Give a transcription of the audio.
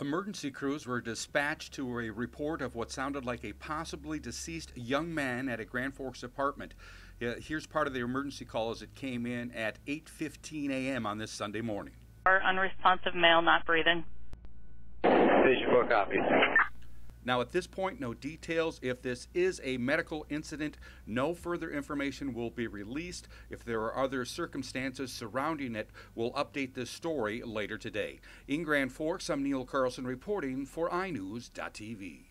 Emergency crews were dispatched to a report of what sounded like a possibly deceased young man at a Grand Forks apartment. Uh, Here's part of the emergency call as it came in at 8:15 a.m. on this Sunday morning. Our unresponsive male not breathing. Fish four copies. Now, at this point, no details. If this is a medical incident, no further information will be released. If there are other circumstances surrounding it, we'll update this story later today. In Grand Forks, I'm Neil Carlson reporting for iNewZ.TV.